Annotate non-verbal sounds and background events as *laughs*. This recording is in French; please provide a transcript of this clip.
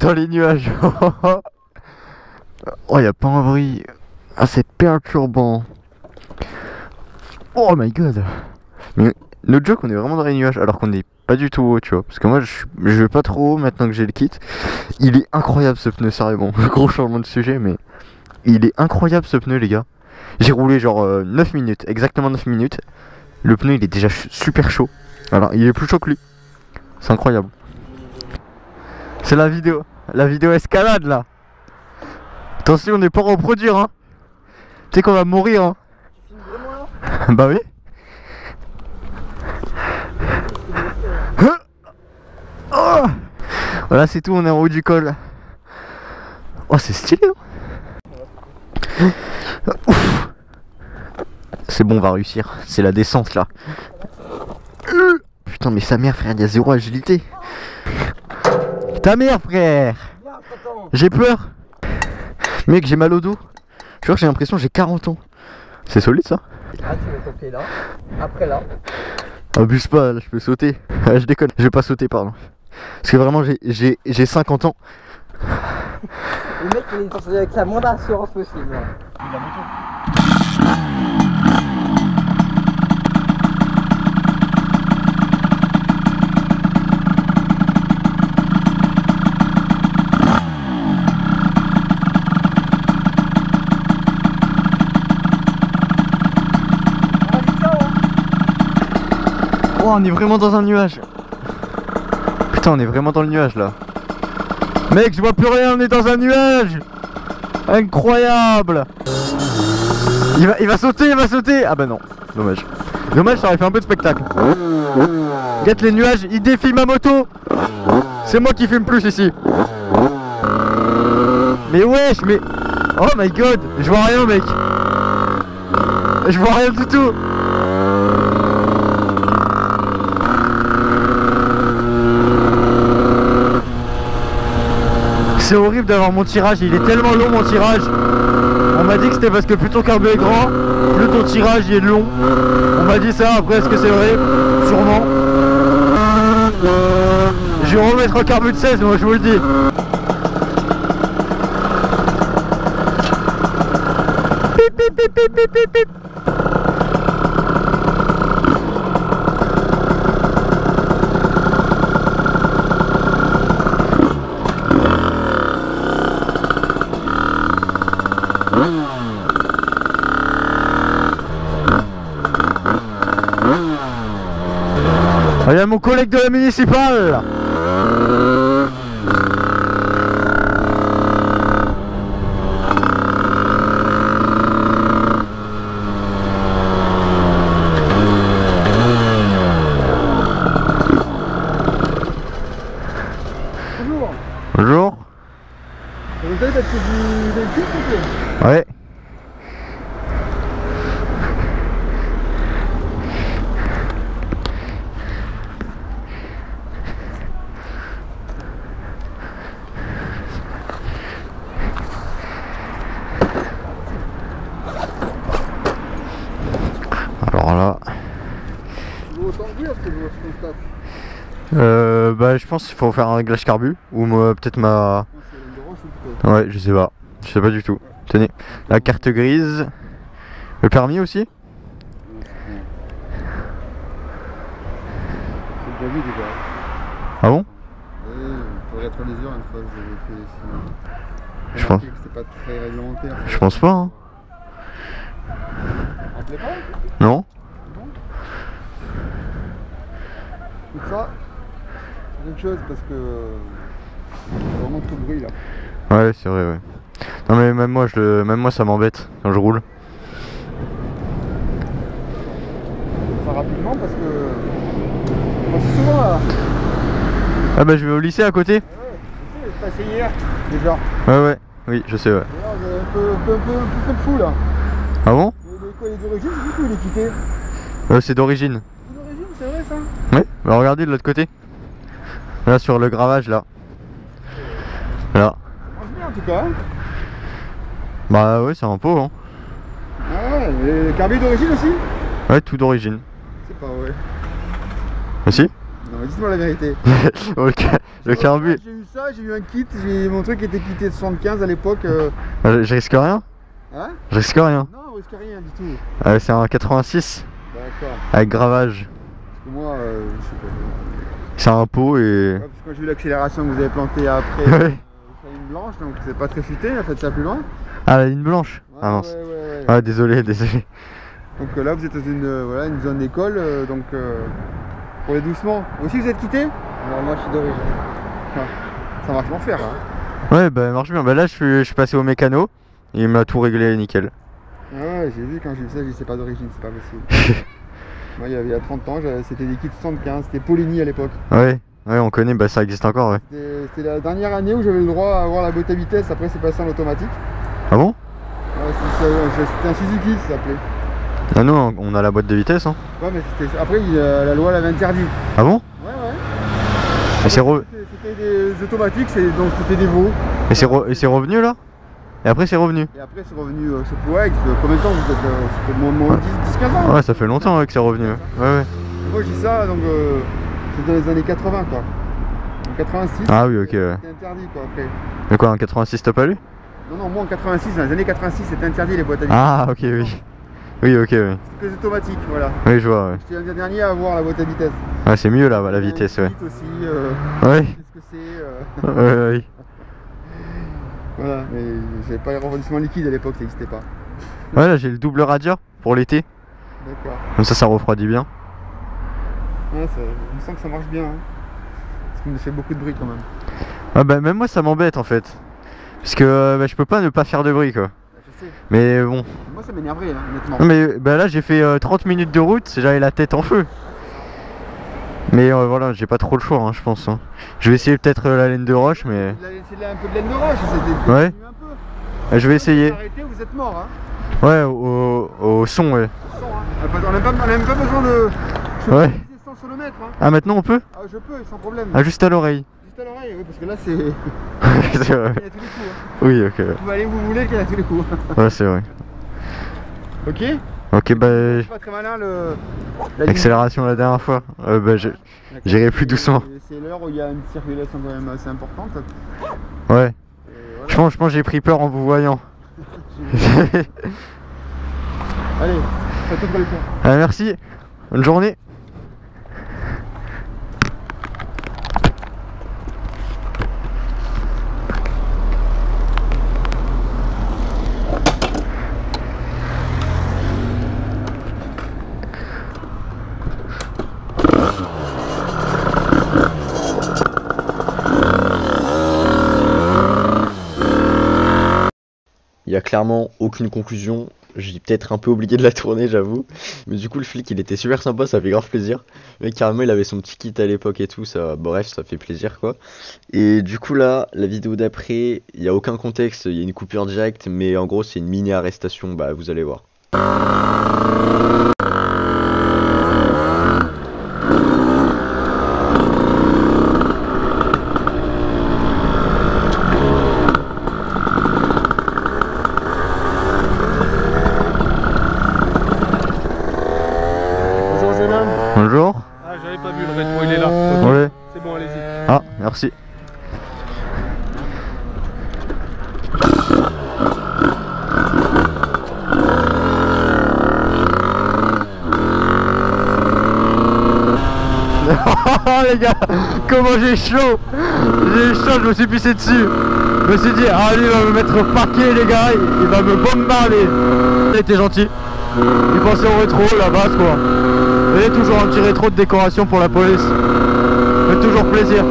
dans les nuages. *laughs* oh, y a pas un bruit. Ah, c'est perturbant. Oh my god. Mais notre joke, on est vraiment dans les nuages alors qu'on est pas du tout haut, tu vois. Parce que moi, je, je vais pas trop haut maintenant que j'ai le kit. Il est incroyable ce pneu, sérieusement. *laughs* Gros changement de sujet, mais il est incroyable ce pneu, les gars. J'ai roulé genre euh, 9 minutes, exactement 9 minutes. Le pneu, il est déjà super chaud. Alors, il est plus chaud que lui. C'est incroyable. C'est la vidéo. La vidéo escalade là. Attention, on n'est pas reproduire hein. Tu sais qu'on va mourir hein. *laughs* bah oui. *laughs* Oh voilà, c'est tout, on est en haut du col. Oh, c'est stylé. hein. C'est bon, on va réussir. C'est la descente là. Euh. Putain, mais sa mère, frère, il y a zéro agilité. Ta mère, frère J'ai peur Mec, j'ai mal au dos. Crois que j'ai l'impression que j'ai 40 ans. C'est solide ça Ah, tu mets ton pied là. Après là. Abuse pas, là, je peux sauter. *laughs* Ah, je déconne, je vais pas sauter, pardon. Parce que vraiment, j'ai- j'ai j'ai 50 ans. Le mec, il est avec la moins d'assurance possible. là. Oh, on est vraiment dans un nuage. Putain, on est vraiment dans le nuage là. Mec, je vois plus rien, on est dans un nuage. Incroyable. Il va, il va sauter, il va sauter. Ah bah non, dommage. Dommage, ça aurait fait un peu de spectacle. Guette les nuages, il défie ma moto. C'est moi qui filme plus ici. Mais wesh, mais... Oh my god, je vois rien mec. Je vois rien du tout. C'est horrible d'avoir mon tirage, il est tellement long mon tirage. On m'a dit que c'était parce que plus ton carbu est grand, plus ton tirage il est long. On m'a dit ça, après est-ce que c'est vrai? Sûrement. Je vais remettre un carbu de 16, moi je vous le dis. Pip, pip, pip, a mon collègue de la municipale Bonjour. Bonjour Vous avez parce que du véhicule, s'il vous plaît Ouais. Alors là, Vous autant de dire ce que je je constate. Bah je pense qu'il faut faire un réglage carbu ou peut-être ma, Non, Ouais, je sais pas. Je sais pas du tout. Tenez, la carte grise. Le permis aussi. Ah bon je pense- pas très réglementaire. Je pense pas, hein. Non Tout ça, quelque chose parce que. Il y a vraiment trop de bruit là. Ouais, c'est vrai, ouais. Non mais même moi, je le... même moi ça m'embête quand je roule. Ça rapidement parce que. On passe souvent là. Ah bah je vais au lycée à côté Ouais, je sais, je passé hier. Déjà. Ouais, ouais. Oui, je sais, ouais. D'ailleurs, j'ai un peu, un peu, un peu, un peu de fou là. Ah bon? Le, le quoi, il est d'origine, c'est du coup, il est quitté? Euh, C'est d'origine. C'est d'origine, c'est vrai ça? Ouais Bah regardez de l'autre côté. Là, sur le gravage, là. Là. Bien en tout cas. Bah ouais, c'est un pot, hein. Ah ouais, le carbi d'origine aussi Ouais, tout d'origine. C'est pas vrai. Ah si? Non, mais dites-moi la vérité. *laughs* le, ca- le carbu, J'ai eu ça, j'ai eu un kit, j'ai mon truc était quitté de 75 à l'époque. euh, je, je risque rien? Hein? Je risque rien. Non, on risque rien du tout. Euh, c'est un 86 D'accord. avec gravage. Parce que moi, euh, je sais pas. C'est un pot et. Ouais, parce que quand j'ai vu l'accélération que vous avez plantée après, *laughs* Ouais. euh, sur une blanche, donc c'est pas très futé, en fait ça plus loin. Ah, la ligne blanche Ouais, Ah non. ouais, ouais, ouais. Ah, désolé, *laughs* désolé. Donc euh, là vous êtes dans une, euh, voilà, une zone d'école, euh, donc euh, pour les doucement. Vous aussi vous êtes quitté? Alors moi je suis d'origine. Ça marche l'enfer hein. Ouais, bah marche bien. Bah là, je suis, je suis passé au mécano. Et il m'a tout réglé nickel. Ah ouais, j'ai vu quand j'ai vu ça, j'ai dit c'est pas d'origine, c'est pas possible. *laughs* Moi il y avait il y a 30 ans, c'était des kits 75, c'était Poligny à l'époque. Ouais, ouais, on connaît, bah ça existe encore, ouais. C'était la dernière année où j'avais le droit à avoir la boîte à vitesse, après c'est passé en automatique. Ah bon? Ouais, C'était un Suzuki ça s'appelait. Ah non, on a la boîte de vitesse, hein. Ouais mais c'était- après il, euh, la loi l'avait interdit. Ah bon? Ouais ouais. Re- C'était des automatiques, donc c'était des veaux. et c'est re- et c'est revenu là? Et après, c'est revenu Et après c'est revenu, euh, ouais, ça fait combien de temps vous êtes euh, Ça fait moins, moins 10, 15 ans. Ouais, ça fait longtemps ouais, que c'est revenu. Ouais, ouais. Moi je dis ça, donc euh, c'est dans les années 80 quoi. En 86, Ah oui, ok. ouais. c'était interdit quoi après. Mais quoi, en 86, t'as pas lu? Non, non, moi en 86, dans les années 86, c'était interdit les boîtes à vitesse. Ah, ok, oui. Oui, ok, oui. C'était que des automatiques, voilà. Oui, je vois, ouais. J'étais un des derniers à avoir la boîte à vitesse. Ouais, c'est mieux là, la vitesse, ouais. aussi, euh, Ouais, qu'est-ce que c'est euh, ouais, ouais. Voilà, mais j'avais pas les refroidissements liquides à l'époque, ça n'existait pas. Ouais, là, j'ai le double radiateur pour l'été. D'accord. Comme ça, ça refroidit bien. Ouais, ça, je me sens que ça marche bien. hein. Parce qu'il me fait beaucoup de bruit quand même. Ah bah, même moi, ça m'embête en fait. Parce que euh, bah, je peux pas ne pas faire de bruit, quoi. Ouais, Je sais. Mais bon. Moi ça m'énerverait, hein, honnêtement. Non, mais bah là, j'ai fait euh, 30 minutes de route, j'avais la tête en feu. Mais euh, voilà, j'ai pas trop le choix, hein, je pense. hein. Je vais essayer peut-être euh, la laine de roche, mais Il un peu de laine de roche, c'était Ouais. un peu. euh, je vais essayer. Arrêtez, vous êtes mort. Hein. Ouais, au, au son, ouais. Sans, hein. On n'a pas, pas besoin de. Je Ouais. mètre. Hein. Ah, maintenant on peut Ah, je peux, sans problème. Ah, juste à l'oreille. Juste à l'oreille, oui, parce que là c'est. *laughs* Il y c'est vrai. a tous les coups. Hein. Oui, ok. Vous pouvez aller où vous voulez, qu'il y a tous les coups. Ouais, c'est vrai. ok Ok, bah. Pas très malin le. la ligne. Accélération la dernière fois. Euh, bah, je- j'irai plus doucement. C'est- l'heure où il y a une circulation quand même assez importante. Ouais. Je voilà. pense, je pense que j'ai pris peur en vous voyant. *laughs* Allez, ça t'ouvre le pont. Ah, merci. Bonne journée. Il y a clairement aucune conclusion. J'ai peut-être un peu oublié de la tourner, j'avoue. Mais du coup, le flic, il était super sympa, ça fait grave plaisir. Mec, carrément, il avait son petit kit à l'époque et tout, ça, bref, ça fait plaisir, quoi. Et du coup, là, la vidéo d'après, il n'y a aucun contexte, il y a une coupure directe, mais en gros, c'est une mini arrestation, bah, vous allez voir. Bonjour. Ah j'avais pas vu le rétro, il est là. C'est bon, allez-y. Ah, merci. Oh *laughs* les gars, comment j'ai chaud J'ai chaud, je me suis pissé dessus. Je me suis dit, ah lui il va me mettre au paquet les gars, il, il va me bombarder. Il était gentil. Il pensait au rétro, la base quoi. A toujours un petit rétro de décoration pour la police. Fait toujours plaisir.